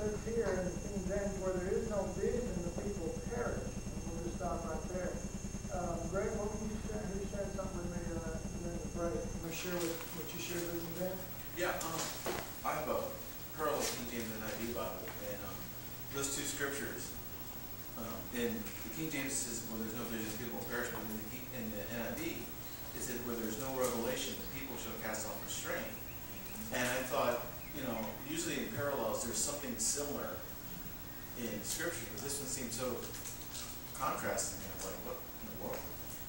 says here in King James, where there is no vision, the people perish. We'll just stop right there. Um, Greg, what were you sharing? You shared something with me uh, during. You want to share what, what you shared with me then? Yeah, um, I have a parallel King James and NIV Bible, and, um, those two scriptures, um, in the King James says, where there's no vision, the people will perish, but in the, in the NIV, it said, where there's no revelation, the people shall cast off restraint. And I thought, you know, usually in parallels, there's something similar in scripture, but this one seems so contrasting, I'm like, what in the world?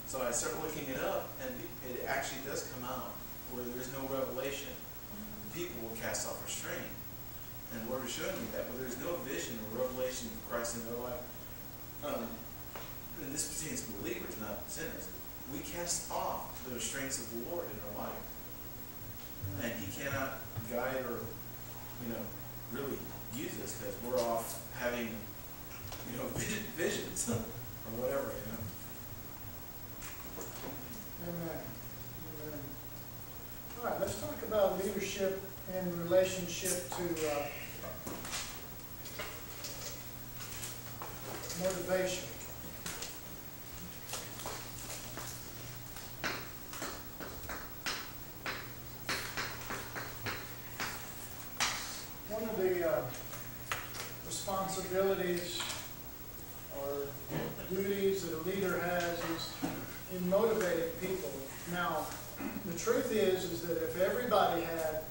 So I started looking it up, and it actually does come out, where there's no revelation, people will cast off restraint. And the Lord is showing me that, where there's no vision or revelation of Christ in their life, um, and this pertains to believers, not sinners, we cast off the restraints of the Lord in our life. And He cannot guide or, you know, really use this because we're off having, you know, visions or whatever, you know. Amen. Amen. All right, let's talk about leadership in relationship to uh, motivation. One of the uh, responsibilities or duties that a leader has is in motivating people. Now, the truth is, is that if everybody had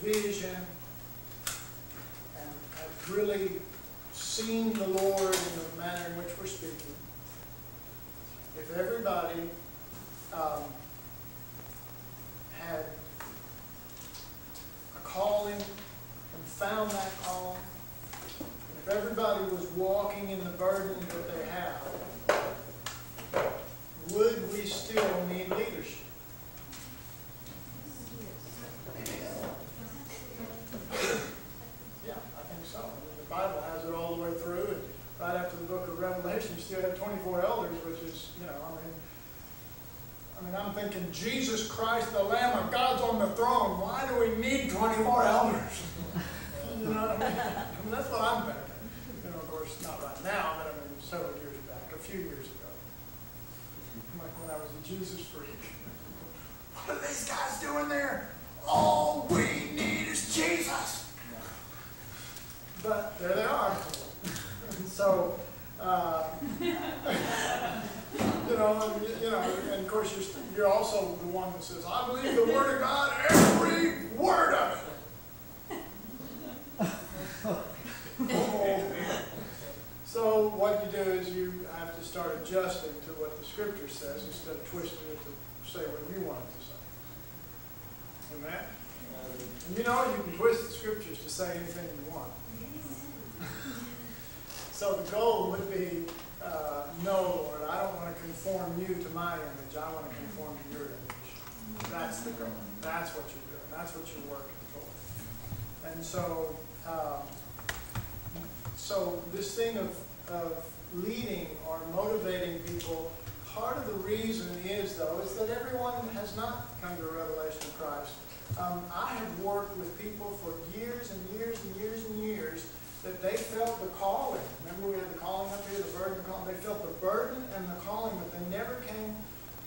vision and had really seen the Lord in the manner in which we're speaking, if everybody um, had a calling and found that calling, if everybody was walking in the burden that they have, would we still need leadership? Yeah, I think so. I mean, The Bible has it all the way through, and right after the book of Revelation, you still have twenty-four elders, which is, you know, I mean, I mean, I'm thinking, Jesus Christ, the Lamb of God's on the throne, why do we need twenty-four elders? You know what I mean? I mean, that's what I'm thinking. You know, of course, not right now, but I mean, several years back, a few years ago. Like when I was a Jesus freak. What are these guys doing there? All we need is Jesus. But there they are. So, uh, you know, and, you know, and of course you're, you're also the one that says, I believe the Word of God, every word of it. So what you do is you have to start adjusting to what the Scripture says instead of twisting it to say what you want it to say. Amen? And you know you can twist the Scriptures to say anything you want. So the goal would be, uh, no, Lord, I don't want to conform you to my image. I want to conform to your image. That's the goal. That's what you're doing. That's what you're working for. And so, um, so this thing of, of leading or motivating people, part of the reason is though, is that everyone has not come to a revelation of Christ. Um, I have worked with people for years and years and years and years that they felt the calling. Remember we had the calling up here, the burden, calling. They felt the burden and the calling, but they never came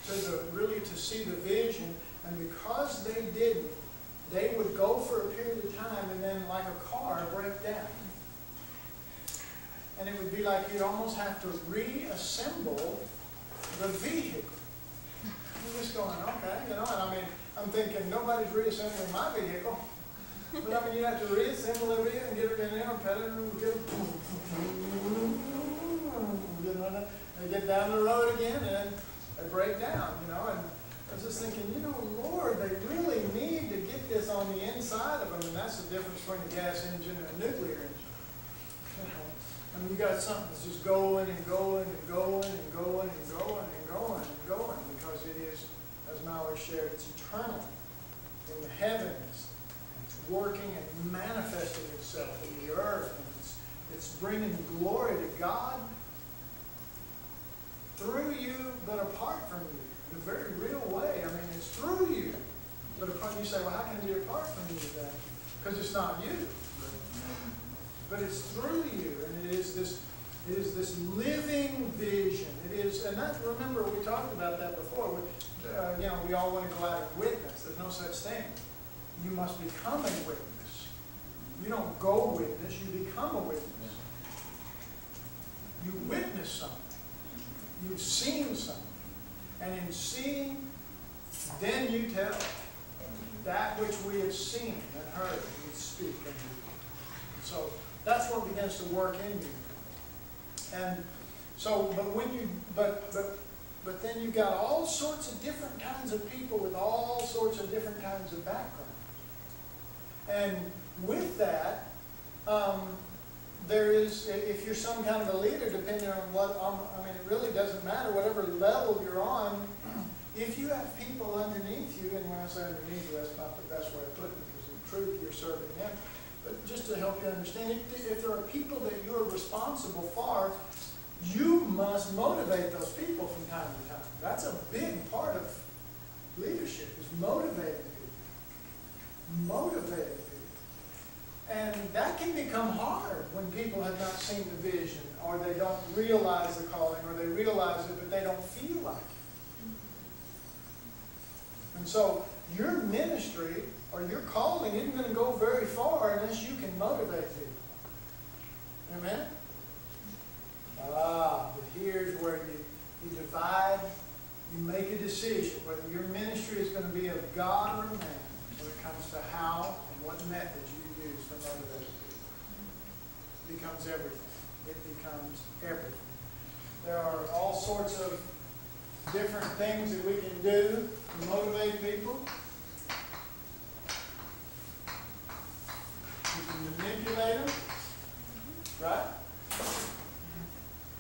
to the, really to see the vision. And because they didn't, they would go for a period of time and then like a car break down. And it would be like you'd almost have to reassemble the vehicle. You're just going, okay, you know, and I mean, I'm thinking, nobody's reassembling my vehicle. But I mean, you have to reassemble everything and get it in there and pet it and get it. They get down the road again and they break down, you know, and I was just thinking, you know, Lord, they really need to get this on the inside of them, and that's the difference between a gas engine and a nuclear engine. I mean, you got something that's just going and going and going and going and going and going and going, because it is, as Mallory shared, it's eternal in the heavens. Working and manifesting itself in the earth, and it's, it's bringing glory to God through you, but apart from you. In a very real way. I mean, it's through you. But apart, you say, well, how can it be apart from you then? because it's not you. But it's through you, and it is this, it is this living vision. It is, and that, remember, we talked about that before. We, uh, you know, we all want to go out and witness. There's no such thing. You must become a witness. You don't go witness, you become a witness. You witness something. You've seen something. And in seeing, then you tell. That which we have seen and heard, we speak and. So that's what begins to work in you. And so, but when you, but, but, but then you've got all sorts of different kinds of people with all sorts of different kinds of backgrounds. And with that, um, there is, if you're some kind of a leader, depending on what, um, I mean, it really doesn't matter, whatever level you're on, if you have people underneath you, and when I say underneath you, that's not the best way of putting it, because in truth, you're serving them. But just to help you understand, if, if there are people that you're responsible for, you must motivate those people from time to time. That's a big part of leadership, is motivating people. Motivating. And that can become hard when people have not seen the vision, or they don't realize the calling, or they realize it, but they don't feel like it. And so your ministry or your calling isn't going to go very far unless you can motivate people. Amen? Ah, but here's where you, you divide, you make a decision whether your ministry is going to be of God or man when it comes to how and what methods use to motivate people. It becomes everything. It becomes everything. There are all sorts of different things that we can do to motivate people. You can manipulate them, right?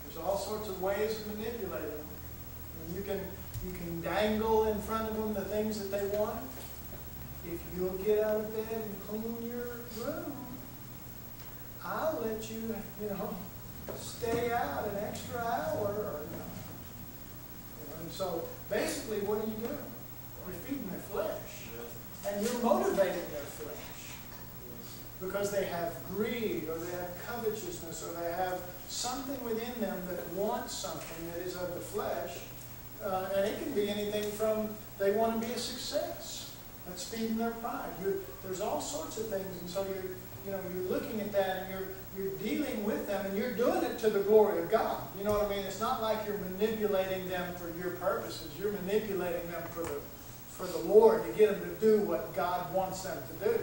There's all sorts of ways of manipulating them. And you can you can dangle in front of them the things that they want. If you'll get out of bed and clean your room, I'll let you, you know, stay out an extra hour or you know. You know, and so basically what are you doing? You're feeding their flesh. And you're motivating their flesh. Because they have greed or they have covetousness or they have something within them that wants something that is of the flesh. Uh, and it can be anything from they want to be a success. That's feeding their pride. You're, there's all sorts of things, and so you're, you know, you're looking at that and you're, you're dealing with them, and you're doing it to the glory of God. You know what I mean? It's not like you're manipulating them for your purposes. You're manipulating them for the, for the Lord to get them to do what God wants them to do.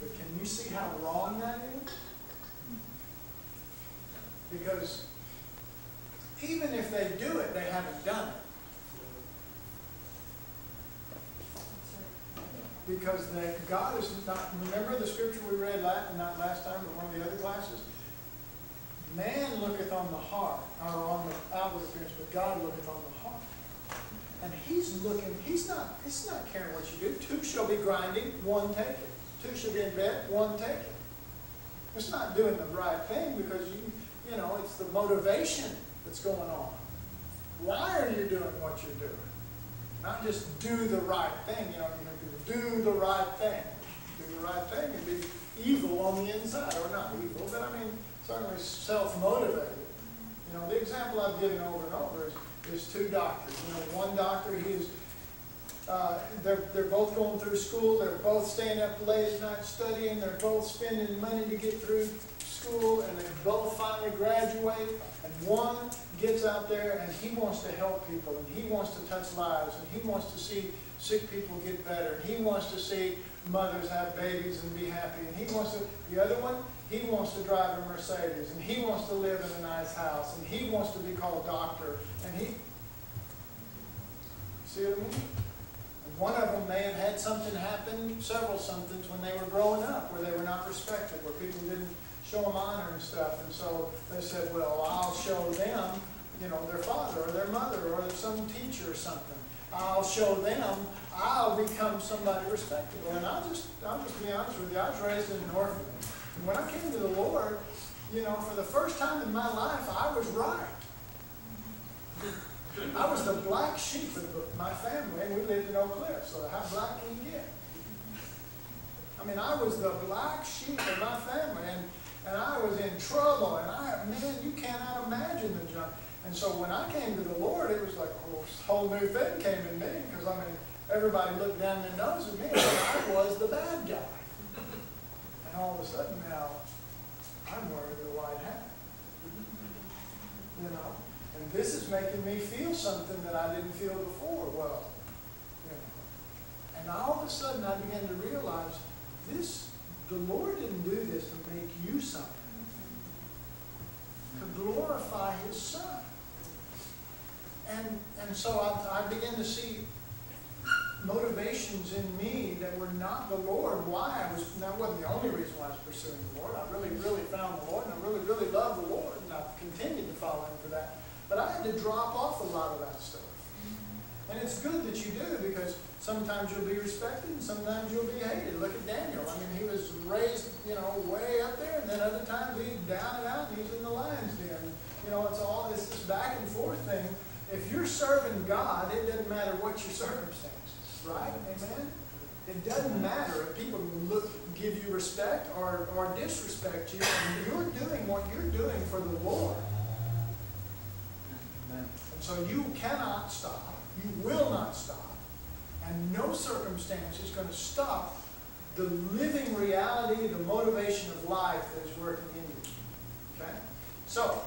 But can you see how wrong that is? Because even if they do it, they haven't done it. Because God is not, remember the scripture we read last, not last time, but one of the other classes? Man looketh on the heart, or on the outward appearance, but God looketh on the heart. And he's looking, he's not, he's not caring what you do. Two shall be grinding, one taken. Two shall be in bed, one taken. It's not doing the right thing because you, you know, it's the motivation that's going on. Why are you doing what you're doing? Not just do the right thing, you know, you know, do the right thing. Do the right thing and be evil on the inside, or not evil, but I mean, certainly self-motivated. You know, the example I've given over and over is, is two doctors. You know, one doctor, he is, uh, they're, they're both going through school, they're both staying up late at night studying, they're both spending money to get through school, and they both finally graduate, and one gets out there and he wants to help people, and he wants to touch lives, and he wants to see sick people get better, and he wants to see mothers have babies and be happy, and he wants to, the other one, he wants to drive a Mercedes, and he wants to live in a nice house, and he wants to be called doctor, and he, see what I mean? One of them may have had something happen, several somethings, when they were growing up, where they were not respected, where people didn't show them honor and stuff, and so they said, well, I'll show them, you know, their father or their mother or some teacher or something. I'll show them, I'll become somebody respectable. And I'll just, I'll just be honest with you, I was raised in an orphanage. And when I came to the Lord, you know, for the first time in my life, I was right. I was the black sheep of my family, and we lived in Oak Cliff, so how black can you get? I mean, I was the black sheep of my family, and, and I was in trouble, and I, man, you cannot imagine the junk. And so when I came to the Lord, it was like a whole new thing came in me, because I mean, everybody looked down their nose at me, and I was the bad guy. And all of a sudden now, I'm wearing the white hat. You know? And this is making me feel something that I didn't feel before. Well, you know. And all of a sudden I began to realize this, the Lord didn't do this to make you something. To glorify His Son. And, and so I, I began to see motivations in me that were not the Lord. Why I was, that wasn't the only reason why I was pursuing the Lord. I really, really found the Lord, and I really, really love the Lord, and I've continued to follow Him for that. But I had to drop off a lot of that stuff. And it's good that you do because sometimes you'll be respected and sometimes you'll be hated. Look at Daniel. I mean, he was raised, you know, way up there, and then other times he's down and out and he's in the lion's den. You know, it's all this, this back and forth thing. If you're serving God, it doesn't matter what your circumstances, right? Amen? It doesn't matter if people look, give you respect or, or disrespect you. You're doing what you're doing for the Lord. And so you cannot stop. You will not stop. And no circumstance is going to stop the living reality, the motivation of life that is working in you. Okay? So,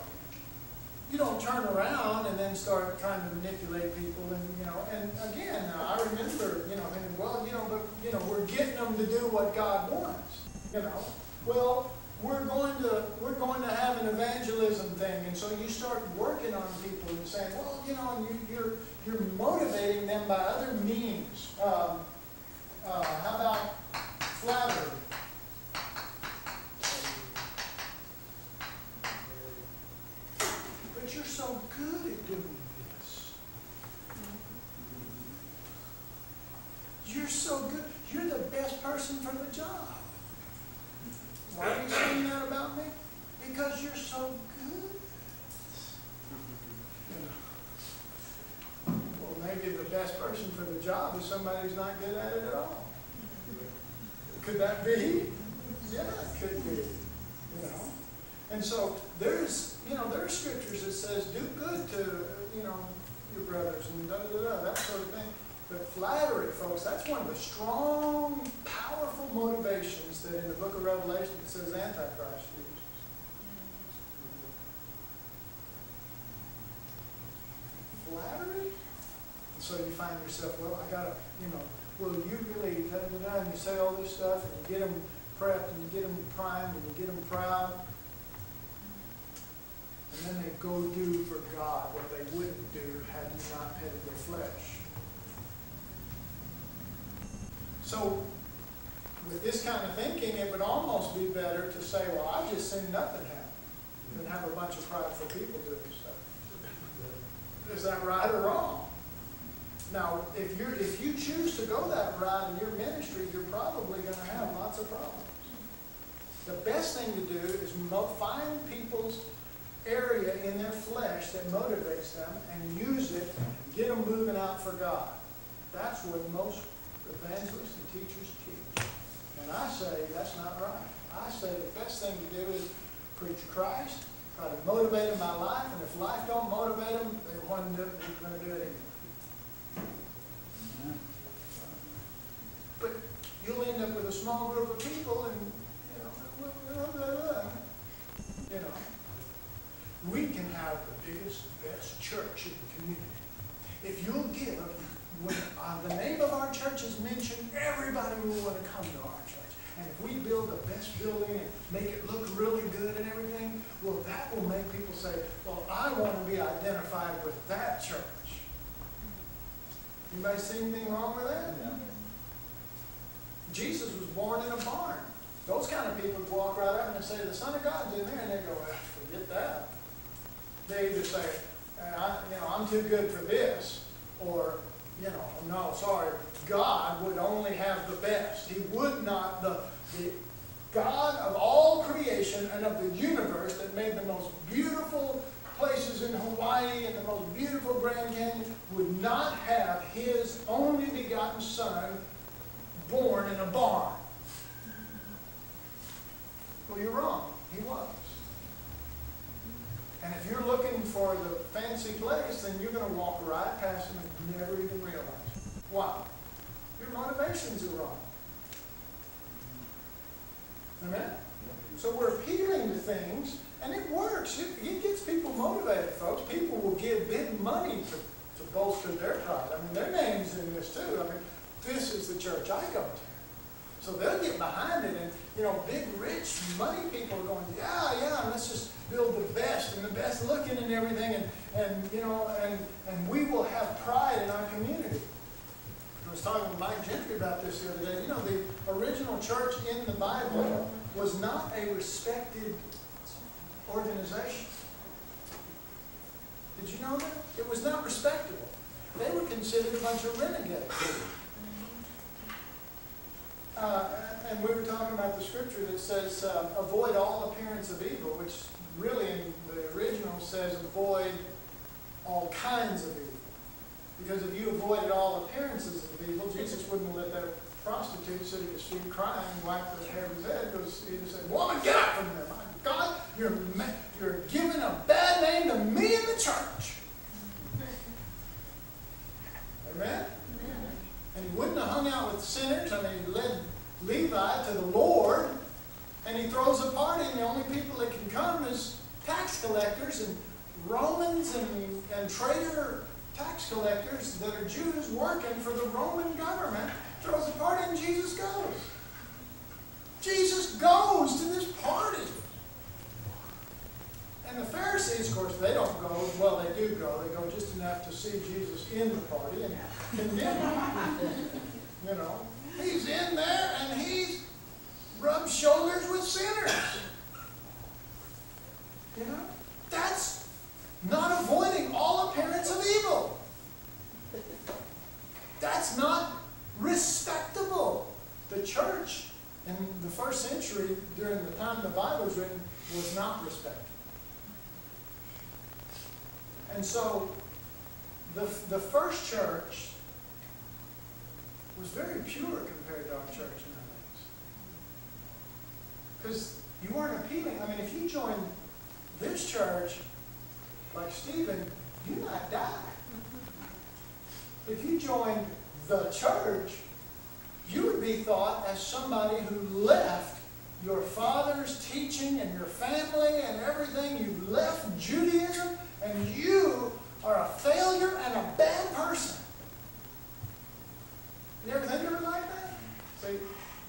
you don't turn around and then start trying to manipulate people and you know and again I remember you know thinking well you know but you know we're getting them to do what God wants you know well we're going to we're going to have an evangelism thing. And so you start working on people and saying well you know you, you're you're motivating them by other means. Um, uh, how about flattery? But you're so good at doing this. You're so good. You're the best person for the job why are you saying that about me? Because you're so good. Well, maybe the best person for the job is somebody who's not good at it at all. Could that be? Yeah, it could be. You know. And so there's, you know, there are scriptures that says do good to, you know, your brothers and da da da, that sort of thing. But flattery, folks, that's one of the strong, powerful motivations that in the book of Revelation it says Antichrist uses. Flattery? And so you find yourself, well, I gotta, you know, well, you really, and you say all this stuff, and you get them prepped, and you get them primed, and you get them proud. And then they go do for God what they wouldn't do had you not headed their flesh. So, with this kind of thinking, it would almost be better to say, well, I just seen nothing happen, than have a bunch of prideful people doing stuff. Is that right or wrong? Now, if you're if you choose to go that route in your ministry, you're probably going to have lots of problems. The best thing to do is find people's area in their flesh that motivates them and use it, and get them moving out for God. That's what most evangelists and teachers teach. And I say that's not right. I say the best thing to do is preach Christ, try to motivate them by life, and if life don't motivate them, they want to do they're going to do it anyway. But you'll end up with a small group of people, and you know, you know, we can have the biggest, best church in the community if you'll give when uh, the name of our church is mentioned, everybody will want to come to our church. And if we build the best building and make it look really good and everything, well, that will make people say, well, I want to be identified with that church. Anybody see anything wrong with that? Yeah. Jesus was born in a barn. Those kind of people would walk right up and say, the Son of God's in there, and they go, well, forget that. They either say, I, you know, I'm too good for this, or you know, no, sorry, God would only have the best. He would not, the, the God of all creation and of the universe that made the most beautiful places in Hawaii and the most beautiful Grand Canyon would not have his only begotten son born in a barn. Well, you're wrong. He was. And if you're looking for the fancy place, then you're going to walk right past them and never even realize. Why? Your motivations are wrong. Amen? So we're appealing to things, and it works. It, it gets people motivated, folks. People will give big money to, to bolster their pride. I mean, their name's in this too. I mean, this is the church I go to. So they'll get behind it, and you know, big, rich, money people are going, yeah, yeah, let's just build the best and the best looking and everything, and, and you know, and, and we will have pride in our community. I was talking with Mike Gentry about this the other day. You know, the original church in the Bible was not a respected organization. Did you know that? It was not respectable. They were considered a bunch of renegades. Uh, and we were talking about the scripture that says, uh, avoid all appearance of evil, which really in the original says avoid all kinds of evil. Because if you avoided all appearances of evil, Jesus wouldn't let that prostitute sit at his feet crying and wipe the hair of his head because he just said, Woman, get up from there. My God, you're, you're giving a bad name to me and the church. Amen? And he wouldn't have hung out with sinners. I mean, he led Levi to the Lord, and he throws a party, and the only people that can come is tax collectors and Romans and, and traitor tax collectors that are Jews working for the Roman government. Throws a party, and Jesus goes. Jesus goes to this party. And the Pharisees, of course, they don't go. Well, they do go. They go just enough to see Jesus in the party and condemn him. You know, he's in there and he's rubbed shoulders with sinners. You know, that's not avoiding all appearance of evil. That's not respectable. The church in the first century, during the time the Bible was written, was not respected. And so, the, the first church was very pure compared to our church nowadays. Because you weren't appealing. I mean, if you joined this church, like Stephen, you might die. If you joined the church, you would be thought as somebody who left your father's teaching and your family and everything. You left Judaism and you are a failure and a bad person. You ever think of it like that? See,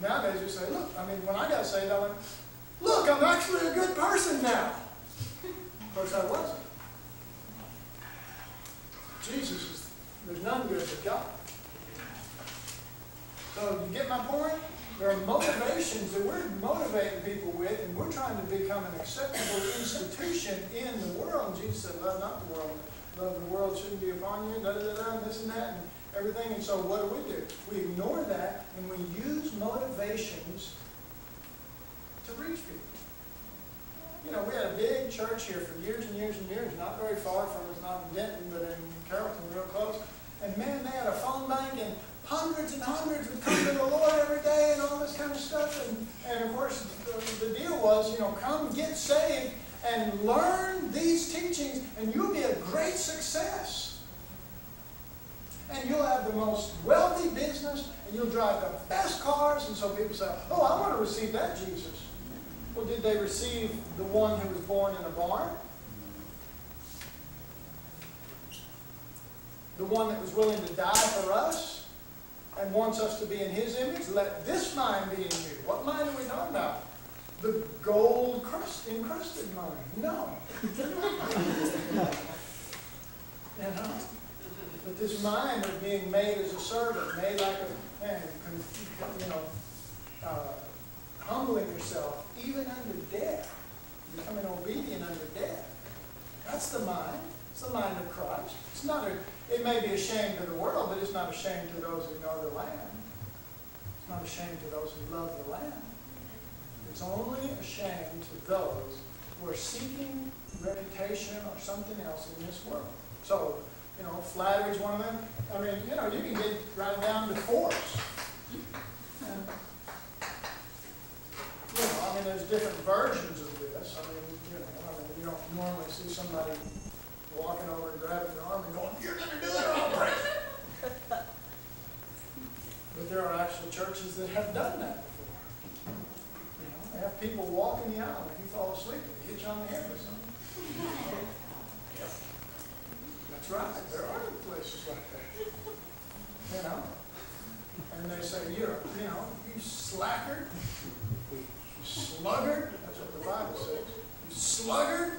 nowadays you say, look, I mean, when I got saved, I went, look, I'm actually a good person now. Of course, I wasn't. Jesus is, there's none good but God. So you get my point? There are motivations that we're motivating people with, and we're trying to become an acceptable institution in the world. Jesus said, love not the world. Love the world shouldn't be upon you, da da da da, this and that, and everything. And so what do we do? We ignore that, and we use motivations to reach people. You know, we had a big church here for years and years and years, not very far from us, not in Denton, but in Carrollton, real close. And man, they had a phone bank, and hundreds and hundreds would come to the Lord every day and all this kind of stuff. And, and of course, the, the deal was, you know, come get saved and learn these teachings, and you'll be a great success. And you'll have the most wealthy business, and you'll drive the best cars. And so people say, oh, I want to receive that Jesus. Well, did they receive the one who was born in a barn? The one that was willing to die for us and wants us to be in his image? Let this mind be in you. What mind are we talking about? The gold crust, encrusted mind. No. you know? But this mind of being made as a servant, made like a man, you know, uh, humbling yourself, even under death, becoming obedient under death. That's the mind. It's the mind of Christ. It's not a, it may be a shame to the world, but it's not a shame to those who know the land. It's not a shame to those who love the land. It's only a shame to those who are seeking reputation or something else in this world. So, you know, flattery is one of them. I mean, you know, you can get right down to force. And, you know, I mean, there's different versions of this. I mean, you know, I mean, you don't normally see somebody walking over and grabbing your arm and going, you're gonna do it or I'll break. But there are actual churches that have done that before. You know, they have people walk in the aisle, and if you fall asleep, they hit you on the head with something. That's right, there are places like that. You know? And they say, you're, you know, you slacker, you sluggard, that's what the Bible says. You sluggard,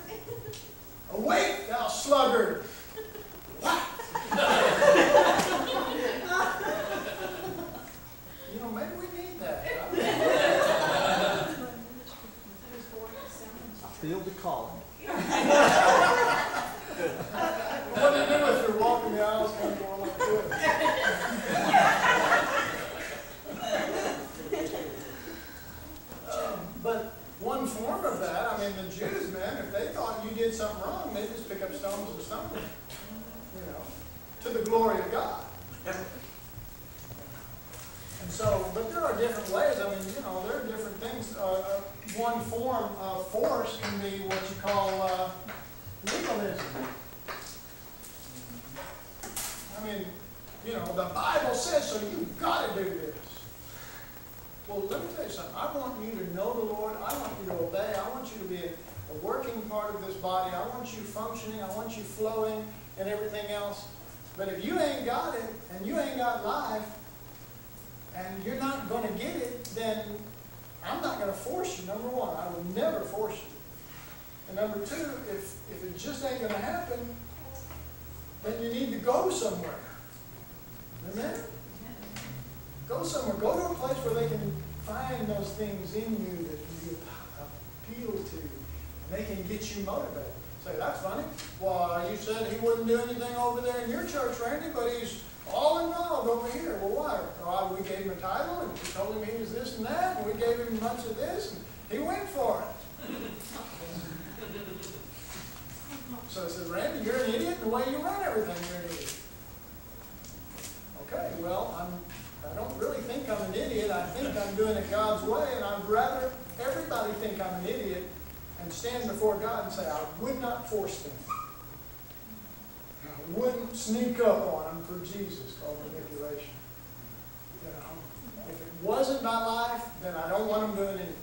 awake thou sluggard. What? You know, maybe we need that. huh? Feel the calling. What do you do if you're walking the aisles kind of going like this? Um, But one form of that, I mean, the Jews, man, if they thought you did something wrong, they'd just pick up stones and stone you, know, to the glory of God. And so, but there are different ways, I mean, you know, there are different things. Uh, uh, one form of force can be what you call, uh, legalism. I mean, you know, the Bible says so, you've got to do this. Well, let me tell you something. I want you to know the Lord. I want you to obey. I want you to be a, working part of this body. I want you functioning. I want you flowing and everything else. But if you ain't got it and you ain't got life and you're not going to get it, then I'm not going to force you. Number one, I will never force you. And number two, if, if it just ain't going to happen, then you need to go somewhere. Amen? Go somewhere. Go to a place where they can find those things in you that you appeal to. They can get you motivated. Say, that's funny. Well, you said he wouldn't do anything over there in your church, Randy, but he's all involved over here. Well, why? Well, we gave him a title, and we told him he was this and that, and we gave him much of this, and he went for it. So I said, Randy, you're an idiot. The way you run everything, you're an idiot. Okay, well, I'm, I don't really think I'm an idiot. I think I'm doing it God's way, and I'd rather everybody think I'm an idiot and stand before God and say, I would not force them. I wouldn't sneak up on them for Jesus called manipulation. You know, if it wasn't my life, then I don't want them doing anything.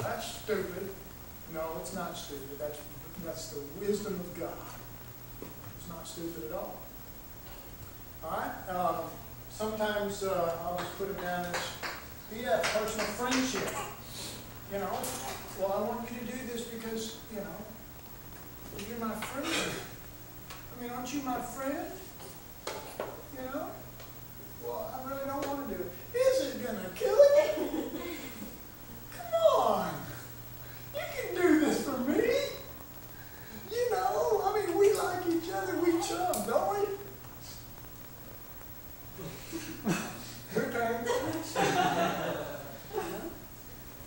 That's stupid. No, it's not stupid. That's, that's the wisdom of God. It's not stupid at all. All right? Um, sometimes uh, I'll just put it down as, be yeah, personal friendship. You know, well, I want you to do this because, you know, you're my friend. I mean, aren't you my friend? You know? Well, I really don't want to do it. Is it going to kill you? Come on. You can do this for me. You know, I mean, we like each other. We chum, don't we? Your turn.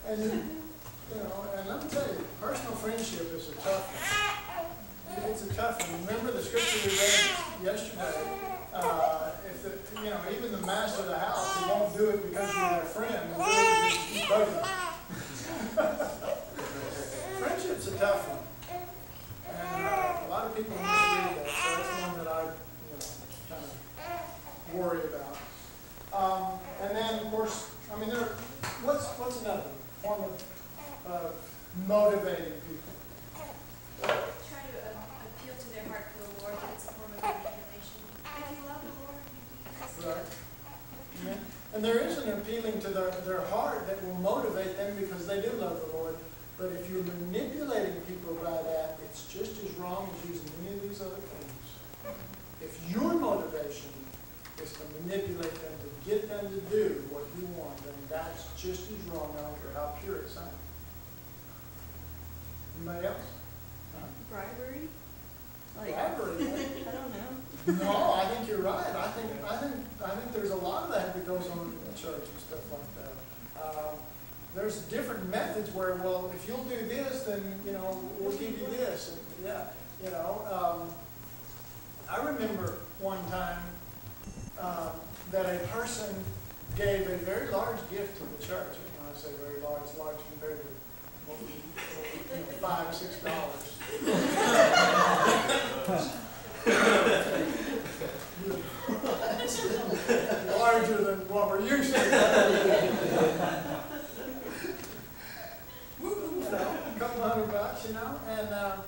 And, you know, and let me tell you, personal friendship is a tough one. It's a tough one. Remember the scripture we read yesterday? Uh, if the, you know, even the master of the house, he won't do it because you're their friend. He'll do it because he's bugging. Friendship's a tough one. And uh, a lot of people misread that, so that's one that I, you know, kind of worry about. Um, and then, of course, I mean, there, what's, what's another form of, uh, motivating people? Try to uh, appeal to their heart for the Lord, but it's a form of manipulation. If you love the Lord, you do this. Right? Yeah. And there is an appealing to their, their heart that will motivate them because they do love the Lord. But if you're manipulating people by that, it's just as wrong as using any of these other things. If your motivation is to manipulate them, to get them to do what you want, then that's just as wrong, I don't care how pure it sounds. Anybody else? Huh? Bribery? Like, Bribery. I don't know. No, I think you're right. I think, I think, I think there's a lot of that that goes on in the church and stuff like that. Um, there's different methods where, well, if you'll do this, then, you know, we'll give you this. And, yeah, you know, um, I remember one time, um, that a person gave a very large gift to the church. When I say very large, large compared to what we, what we, you know, five, six dollars. Larger than what we're used to. You know, a Couple hundred bucks, you know, and, um,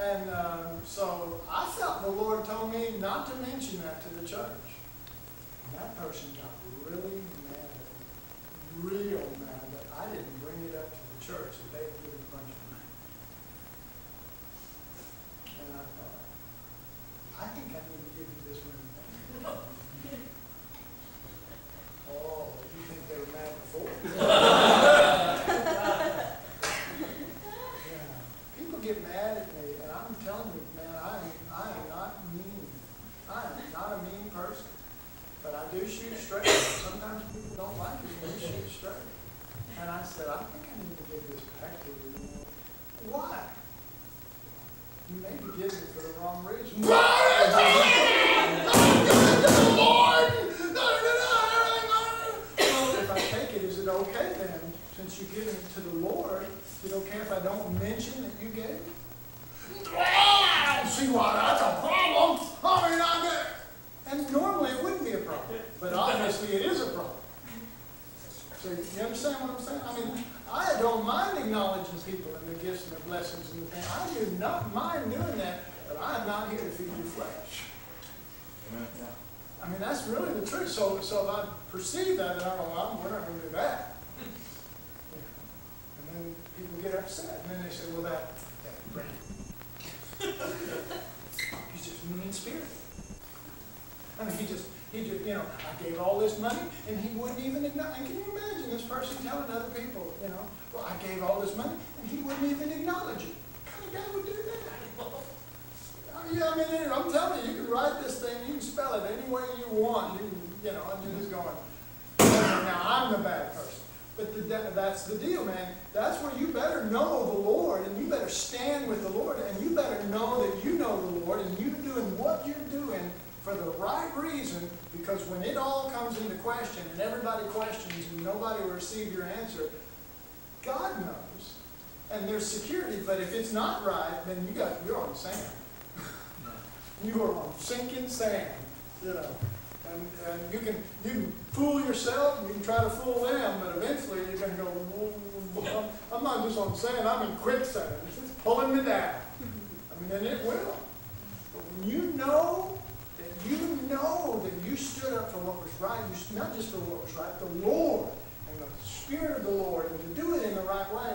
and, um, so I felt the Lord told me not to mention that to the church. And that person got really mad, real mad that I didn't bring it up to the church, that they had given a bunch of money. And I thought, I think I need to give you this money back. Oh, you think they were mad before? Yeah. People get mad at me, and I'm telling you, man, I am, I am not mean. I am not a mean person. But I do shoot straight. Sometimes people don't like it when you shoot straight. And I said, I think I need to give this back to you. Why? You may be giving it for the wrong reason. Well, if I take it, is it okay then, since you're giving it to the Lord, is it okay if I don't mention that you gave? I don't see why that's a problem. I mean, I get. And normally it wouldn't be a problem, but obviously it is a problem. So you understand what I'm saying? I mean, I don't mind acknowledging people and the gifts and the blessings and the things. I do not mind doing that, but I am not here to feed your flesh. I mean, that's really the truth. So, so if I perceive that, then I go, well, we're not going to do that. And then people get upset, and then they say, well, that, that Brandon. He's just mean spirited. I mean, he just, he just, you know, I gave all this money, and he wouldn't even acknowledge. Can you imagine this person telling other people, you know, well, I gave all this money, and he wouldn't even acknowledge it. What kind of guy would do that? Uh, Yeah, I mean, I'm telling you, you can write this thing, you can spell it any way you want, you can, you know, I'm just going, now I'm the bad person. But the, that- that's the deal, man. That's where you better know the Lord, and you better stand with the Lord, and you better know that you know the Lord, and you're doing what you're doing for the right reason, because when it all comes into question, and everybody questions, and nobody will receive your answer, God knows, and there's security, but if it's not right, then you got, you're on sand. You are on sinking sand, you know. And, and you can, you can fool yourself, and you can try to fool them, but eventually you're gonna go, "Whoa, I'm not just on sand, I'm in quicksand, it's just pulling me down. I mean, and it will. But when you know that you know that you stood up for what was right, you, not just for what was right, the Lord, and the Spirit of the Lord, and to do it in the right way,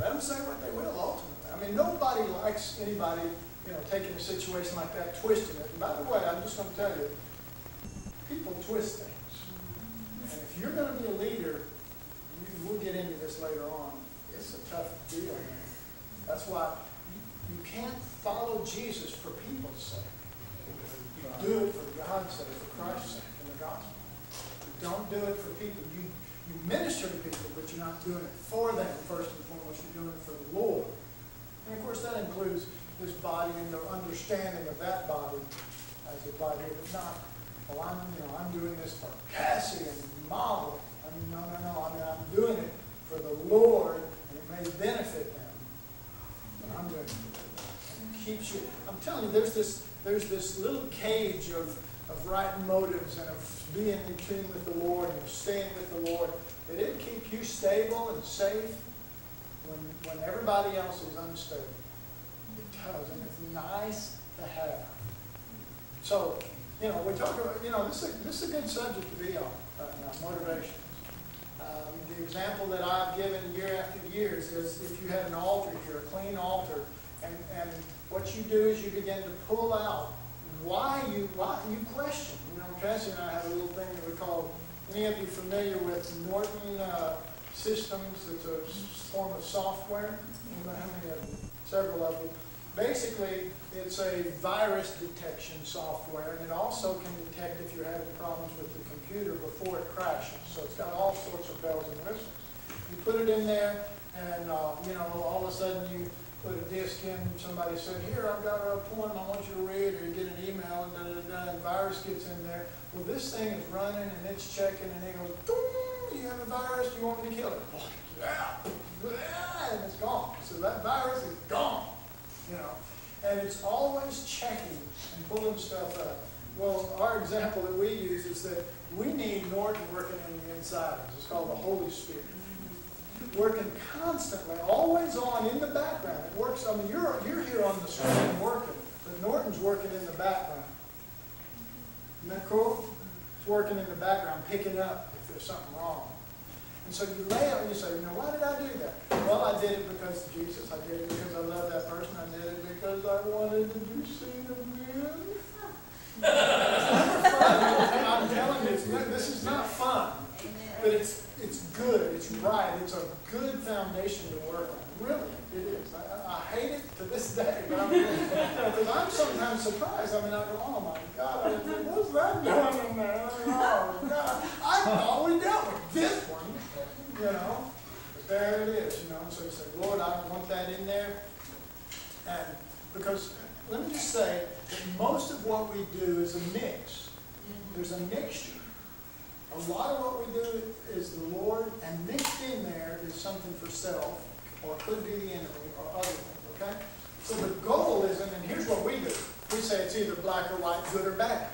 let them say what they will ultimately. I mean, nobody likes anybody, you know, taking a situation like that, twisting it. And by the way, I'm just gonna tell you, people twist things. And if you're gonna be a leader, you, we'll get into this later on, it's a tough deal. That's why you, you can't follow Jesus for people's sake. You do it for God's sake, for Christ's sake, in the gospel. You don't do it for people. You, you minister to people, but you're not doing it for them first and foremost. You're doing it for the Lord. And of course, that includes this body and their understanding of that body as a body, but not, well, I'm, you know, I'm doing this for Cassie and Molly. I mean, no, no, no. I mean, I'm doing it for the Lord, and it may benefit them. But I'm doing it for keeps you, I'm telling you, there's this, there's this little cage of, of right motives and of being in tune with the Lord and of staying with the Lord, that it keep you stable and safe when, when everybody else is unstable. And it's nice to have. So, you know, we talk about, you know, this is, this is a good subject to be on right now, motivation. Um, the example that I've given year after year is if you had an altar here, a clean altar, and, and what you do is you begin to pull out why you, why you question. You know, Cassie and I have a little thing that we call, any of you familiar with Norton, uh, Systems, it's a form of software? Anybody, how many of you? Several of you. Basically, it's a virus detection software, and it also can detect if you're having problems with the computer before it crashes. So it's got all sorts of bells and whistles. You put it in there, and, uh, you know, all of a sudden you put a disk in, somebody said, here, I've got a poem I want you to read, or you get an email, and da, da, da, and virus gets in there. Well, this thing is running, and it's checking, and it goes, "Ding," you have a virus? You want me to kill it? Yeah, and it's gone. So that virus is gone, you know. And it's always checking and pulling stuff up. Well, our example that we use is that we need Norton working in the inside. of us. It's called the Holy Spirit. Working constantly, always on in the background. It works, I mean, you're, you're here on the screen working, but Norton's working in the background. Isn't that cool? It's working in the background, picking up if there's something wrong. And so you lay out and you say, you know, why did I do that? Well, I did it because of Jesus. I did it because I love that person. I did it because I wanted to do see them win. It's never fun. I'm telling you, not, this is not fun. But it's, it's good, it's right, it's a good foundation to work on. Really, it is. I, I- hate it to this day, but I'm, because I'm sometimes surprised. I mean, I go, oh my God, what's that doing in there? Oh God, I thought we dealt with this one, you know? But there it is, you know, so you say, Lord, I don't want that in there. And, because, let me just say, that most of what we do is a mix. There's a mixture. A lot of what we do is the Lord, and mixed in there is something for self, or could be the enemy, or other things, okay? So the goal isn't, and here's what we do. We say it's either black or white, good or bad.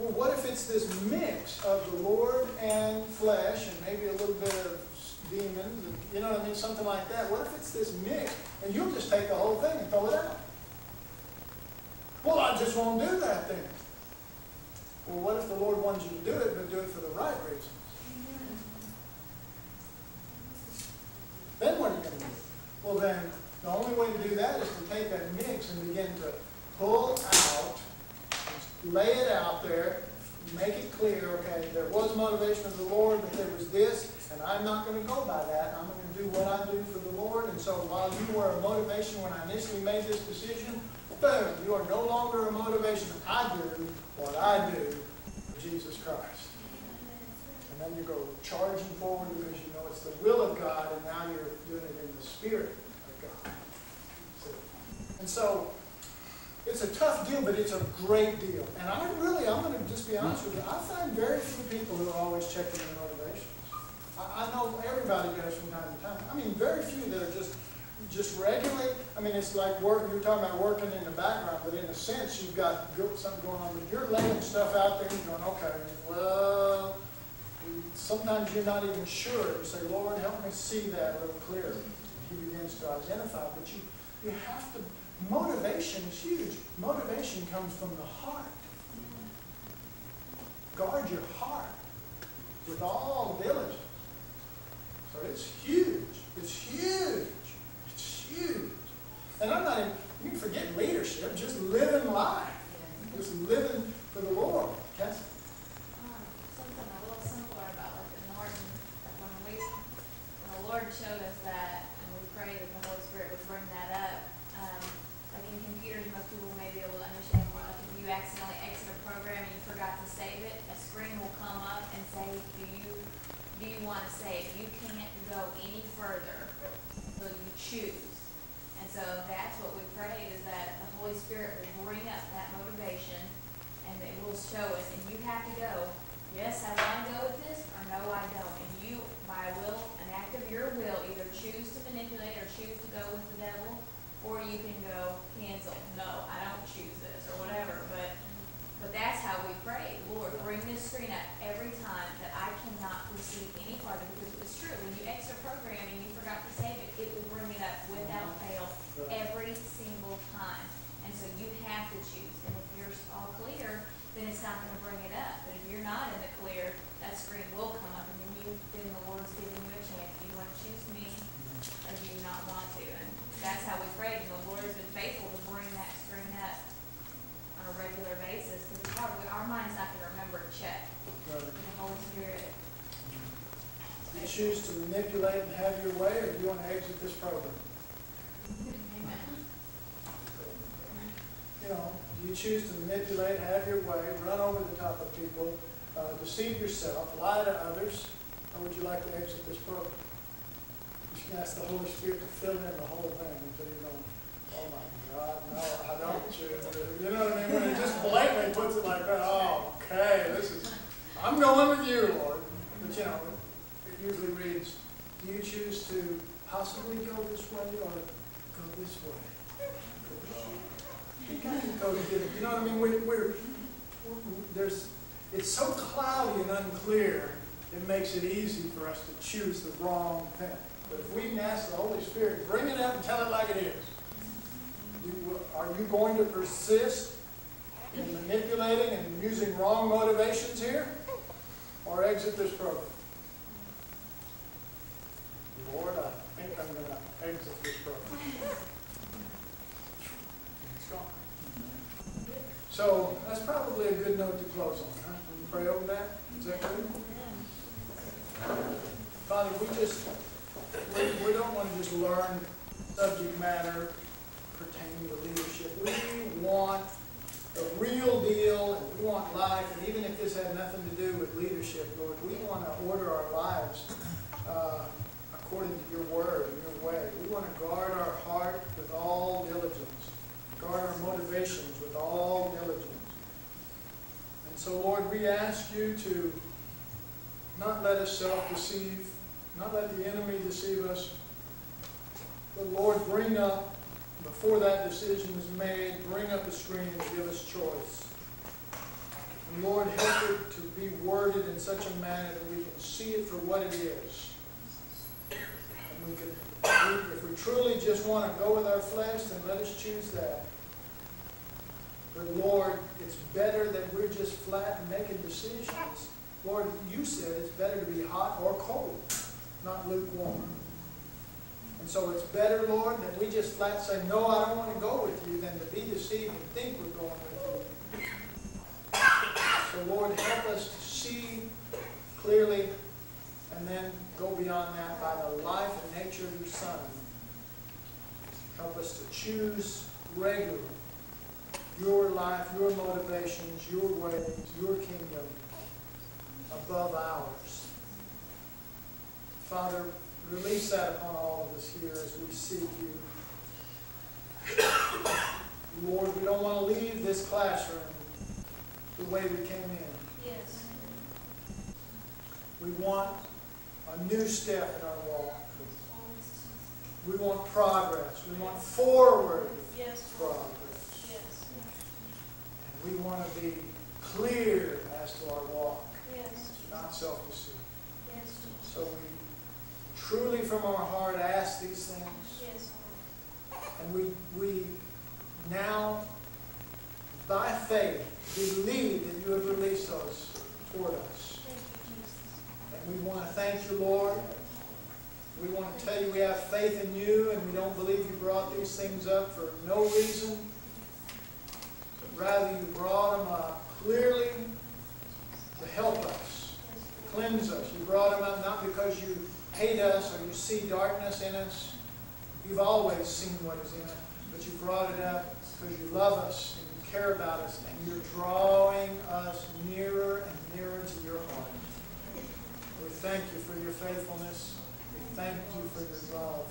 Well, what if it's this mix of the Lord and flesh, and maybe a little bit of demons, and, you know what I mean, something like that? What if it's this mix, and you'll just take the whole thing and throw it out? Well, I just won't do that then. Well, what if the Lord wants you to do it, but do it for the right reasons? Then what are you going to do? Well, then, the only way to do that is to take that mix and begin to pull out, lay it out there, make it clear, okay, there was motivation of the Lord, but there was this, and I'm not going to go by that. I'm going to do what I do for the Lord. And so while you were a motivation when I initially made this decision, boom, you are no longer a motivation. I do what I do for Jesus Christ. And then you go charging forward because you know it's the will of God, and now you're doing it in the Spirit of God. And so, it's a tough deal, but it's a great deal. And I really, I'm going to just be honest with you, I find very few people who are always checking their motivations. I, I know everybody does from time to time. I mean, very few that are just just regulate. I mean, it's like work. You're talking about working in the background, but in a sense, you've got go- something going on. But you're laying stuff out there, and you're going, okay, well, sometimes you're not even sure. You say, Lord, help me see that a little clearer. He begins to identify, but you you have to. Motivation is huge. Motivation comes from the heart. Guard your heart with all diligence. So it's huge. It's huge. It's huge. And I'm not even, you can forget leadership, just living life. Just living for the Lord. Yes? Um, something a little simpler about like the Norton, like when we, when the Lord showed us that, and we prayed that the Holy Spirit would bring that up, um, like in computers, most people may be able to understand more, like if you accidentally exit a program and you forgot to save it, a screen will come up and say, do you, you wanna save? You can't go any further until you choose. And so that's what we pray is that the Holy Spirit will bring up that motivation and it will show us, and you have to go, yes, I want to go with this, or no, I don't. And you, by will, an act of your will, either choose to manipulate or choose to go with the devil, or you can go cancel, no, I don't choose this, or whatever, but, but that's how we pray. Lord, bring this screen up every time that I cannot receive any part of it, because it's true, when you exit program and you forgot to save it, it will bring it up without uh-huh. fail, every single time. And so you have to choose, and if you're all clear, then it's not gonna bring it up. But if you're not in the clear, that screen will come up, and then you, then the Lord's giving you a chance. Do you wanna choose me, mm-hmm. or do you not want to? And that's how we prayed, and the Lord has been faithful to bring that screen up a regular basis, because it's hard, We- our mind's not gonna remember to check. Right. The Holy Spirit, You choose to manipulate and have your way, or do you want to exit this program? amen. You know, do you choose to manipulate, have your way, run over the top of people, uh, deceive yourself, lie to others, or would you like to exit this program? You can ask the Holy Spirit to fill in the whole thing until you go, oh my no, I don't choose. You know what I mean? When it just blatantly puts it like that, oh, okay, this is, I'm going with you, Lord. But you know, it usually reads, do you choose to possibly go this way or go this way? You kind of go to get it, you know what I mean? We, we're, there's, it's so cloudy and unclear, it makes it easy for us to choose the wrong thing. But if we can ask the Holy Spirit, bring it up and tell it like it is. Are you going to persist in manipulating and using wrong motivations here? Or exit this program? Lord, I think I'm gonna exit this program. It's gone. So that's probably a good note to close on, huh? Pray over that? Is that good? Father, we just, we, we don't want to just learn subject matter pertaining to leadership. We want the real deal, and we want life, and even if this had nothing to do with leadership, Lord, we want to order our lives uh, according to your word and your way. We want to guard our heart with all diligence, guard our motivations with all diligence. And so, Lord, we ask you to not let us self-deceive, not let the enemy deceive us. But Lord, bring up, before that decision is made, bring up a screen and give us choice. And Lord, help it to be worded in such a manner that we can see it for what it is. And we can, if we truly just want to go with our flesh, then let us choose that. But Lord, it's better that we're just flat making decisions. Lord, you said it's better to be hot or cold, not lukewarm. And so it's better, Lord, that we just flat say, no, I don't want to go with you, than to be deceived and think we're going with you. So Lord, help us to see clearly and then go beyond that by the life and nature of your Son. Help us to choose regularly your life, your motivations, your ways, your kingdom above ours. Father, release that upon all of us here as we seek you. Lord, we don't want to leave this classroom the way we came in. Yes. We want a new step in our walk. We want progress. We want forward Yes. progress. Yes. And we want to be clear as to our walk, Yes. not self-deceived. Yes. So we truly from our heart ask these things. Yes. And we, we now, by faith, believe that you have released those toward us. Thank you, Jesus. And we want to thank you, Lord. We want to tell you we have faith in you and we don't believe you brought these things up for no reason. But rather you brought them up clearly to help us, cleanse us. You brought them up not because you hate us or you see darkness in us. You've always seen what is in it. But you brought it up because you love us and you care about us and you're drawing us nearer and nearer to your heart. We thank you for your faithfulness. We thank you for your love.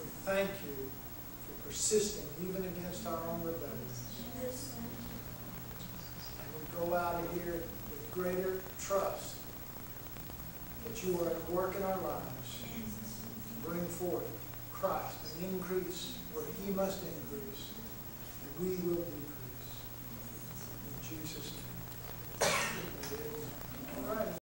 We thank you for persisting even against our own rebellions. And we go out of here with greater trust that you are at work in our lives to bring forth Christ and increase where he must increase, and we will decrease. In Jesus' name. All right.